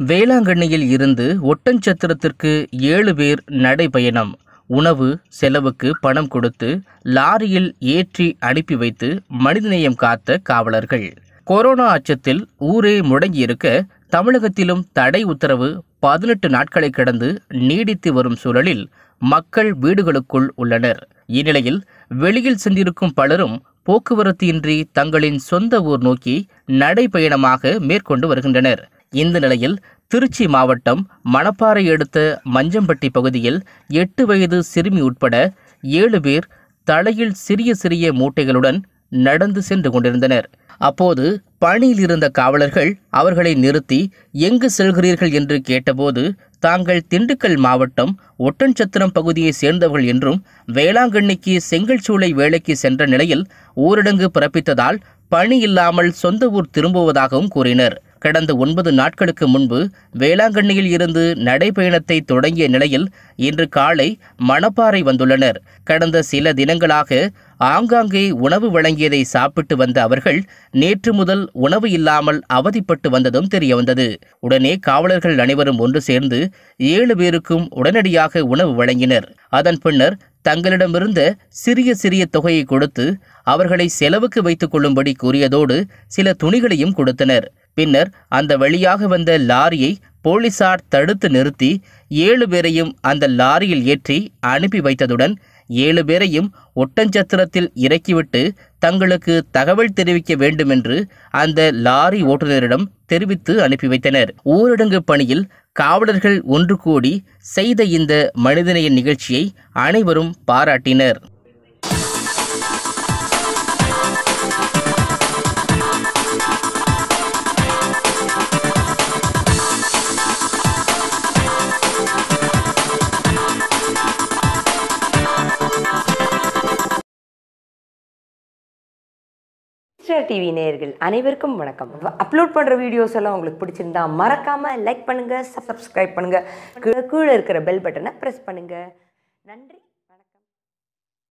வேளாங்கண்ணியில் இருந்து ஒட்டஞ்சத்திரத்திற்கு ஏழு பேர் நடைபயணம். உணவு செலவுக்கு பணம் கொடுத்து லாரியில் ஏற்றி அனுப்பி வைத்து மனிதநேயம் காத்த காவலர்கள். கொரோனா அச்சத்தில் ஊரே முடங்கியிருக்க தமிழகத்திலும் தடை உத்தரவு பதினெட்டு நாட்களை கடந்து நீடித்து வரும் சூழலில் மக்கள் வீடுகளுக்குள் உள்ளனர். இந்நிலையில் வெளியில் சென்றிருக்கும் பலரும் போக்குவரத்து இன்றி தங்களின் சொந்த ஊர் நோக்கி நடைபயணமாக மேற்கொண்டு வருகின்றனர். இந்த நிலையில் திருச்சி மாவட்டம் மணப்பாறை அடுத்த மஞ்சம்பட்டி பகுதியில் எட்டு வயது சிறுமி உட்பட ஏழு பேர் தலையில் சிறிய சிறிய மூட்டைகளுடன் நடந்து சென்று கொண்டிருந்தனர். அப்போது பணியில் இருந்த காவலர்கள் அவர்களை நிறுத்தி எங்கு செல்கிறீர்கள்? என்று கேட்டபோது தாங்கள் திண்டுக்கல் மாவட்டம் ஒட்டன்சத்திரம் பகுதியை சேர்ந்தவர்கள் என்றும் வேளாங்கண்ணிக்கு செங்கல் சூளை வேலைக்கு சென்ற நிலையில் ஊரடங்கு பிறப்பித்ததால் பணி இல்லாமல் சொந்த ஊர் திரும்புவதாகவும் கூறினர். கடந்த ஒன்பது நாட்களுக்கு முன்பு வேளாங்கண்ணியில் இருந்து நடைபயணத்தை தொடங்கிய நிலையில் இன்று காலை மணப்பாறை வந்துள்ளனர். கடந்த சில தினங்களாக ஆங்காங்கே உணவு வழங்கியதை சாப்பிட்டு வந்த அவர்கள் நேற்று முதல் உணவு இல்லாமல் அவதிப்பட்டு வந்ததும் தெரியவந்தது. உடனே காவலர்கள் அனைவரும் ஒன்று சேர்ந்து ஏழு பேருக்கும் உடனடியாக உணவு வழங்கினர். அதன் பின்னர் தங்களிடமிருந்த சிறிய சிறிய தொகையை கொடுத்து அவர்களை செலவுக்கு வைத்துக் கொள்ளும்படி கூறியதோடு சில துணிகளையும் கொடுத்தனர். பின்னர் அந்த வழியாக வந்த லாரியை போலீசார் தடுத்து நிறுத்தி ஏழு பேரையும் அந்த லாரியில் ஏற்றி அனுப்பி வைத்ததுடன் ஏழு பேரையும் ஒட்டஞ்சத்திரத்தில் இறக்கிவிட்டு தங்களுக்கு தகவல் தெரிவிக்க வேண்டுமென்று அந்த லாரி ஓட்டுநரிடம் தெரிவித்து அனுப்பி வைத்தனர். ஊரடங்கு பணியில் காவலர்கள் ஒன்று கூடி செய்த இந்த மனிதநேய நிகழ்ச்சியை அனைவரும் பாராட்டினர். ஸ்டார் டிவி நேயர்கள் அனைவருக்கும் வணக்கம். அப்லோட் பண்ணுற வீடியோஸ் எல்லாம் உங்களுக்கு பிடிச்சிருந்தா மறக்காமல் லைக் பண்ணுங்கள் சப்ஸ்கிரைப் பண்ணுங்கள் கீழே கீழே இருக்கிற பெல் பட்டனை ப்ரெஸ் பண்ணுங்கள் நன்றி.